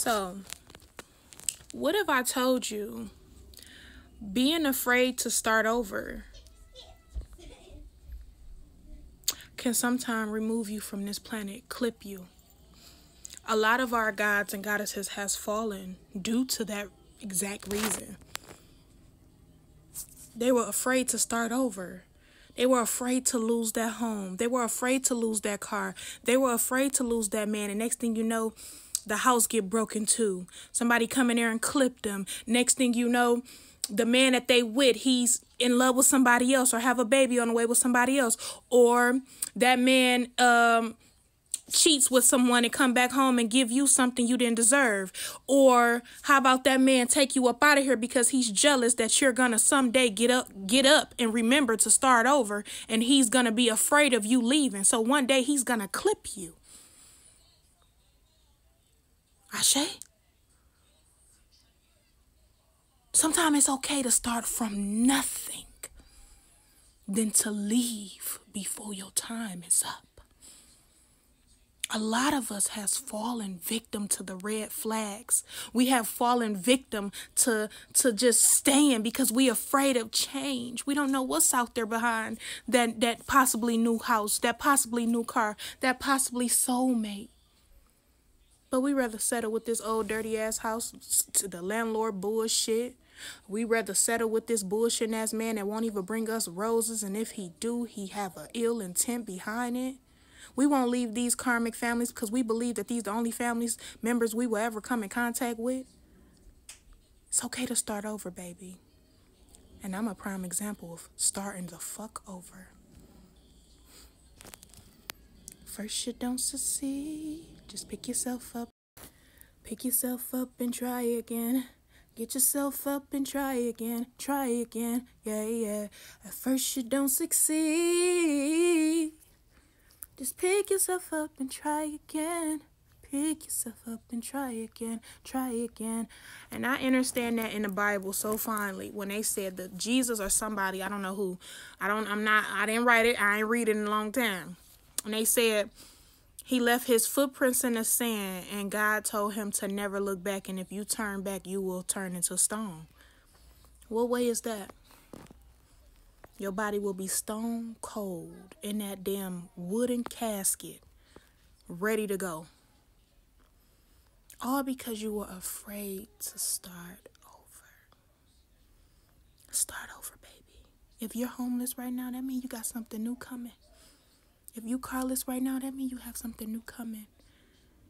So, what if I told you being afraid to start over can sometimes remove you from this planet, clip you? A lot of our gods and goddesses has fallen due to that exact reason. They were afraid to start over. They were afraid to lose that home. They were afraid to lose that car. They were afraid to lose that man. And next thing you know, the house get broken too. Somebody come in there and clip them. Next thing you know, the man that they with, he's in love with somebody else or have a baby on the way with somebody else. Or that man um cheats with someone and come back home and give you something you didn't deserve or how about that man take you up out of here because he's jealous that you're gonna someday get up get up and remember to start over and he's gonna be afraid of you leaving so one day he's gonna clip you Sometimes it's okay to start from nothing than to leave before your time is up. A lot of us has fallen victim to the red flags. We have fallen victim to to just staying because we afraid of change. We don't know what's out there behind that that possibly new house, that possibly new car, that possibly soulmate. But we rather settle with this old dirty ass house to the landlord bullshit. We rather settle with this bullshit ass man that won't even bring us roses, and if he do, he have a ill intent behind it. We won't leave these karmic families because we believe that these the only families members we will ever come in contact with. It's okay to start over, baby. And I'm a prime example of starting the fuck over. First shit don't succeed. Just pick yourself up. Pick yourself up and try again. Get yourself up and try again. Try again. Yeah, yeah. At first you don't succeed. Just pick yourself up and try again. Pick yourself up and try again. Try again. And I understand that in the Bible so finely when they said that Jesus or somebody, I don't know who. I don't I'm not I didn't write it. I ain't read it in a long time. And they said he left his footprints in the sand, and God told him to never look back. And if you turn back, you will turn into stone. What way is that? Your body will be stone cold in that damn wooden casket, ready to go. All because you were afraid to start over. Start over, baby. If you're homeless right now, that means you got something new coming. If you carless right now, that means you have something new coming.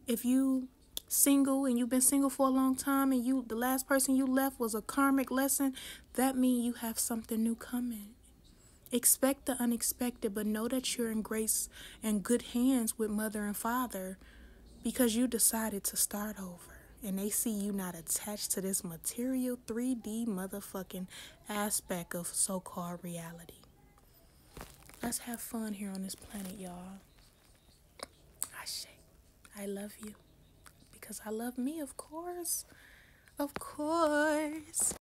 If you single and you've been single for a long time and you the last person you left was a karmic lesson, that means you have something new coming. Expect the unexpected, but know that you're in grace and good hands with mother and father because you decided to start over. And they see you not attached to this material 3D motherfucking aspect of so called reality. Let's have fun here on this planet, y'all. Ah, I Ashe. I love you. Because I love me, of course. Of course.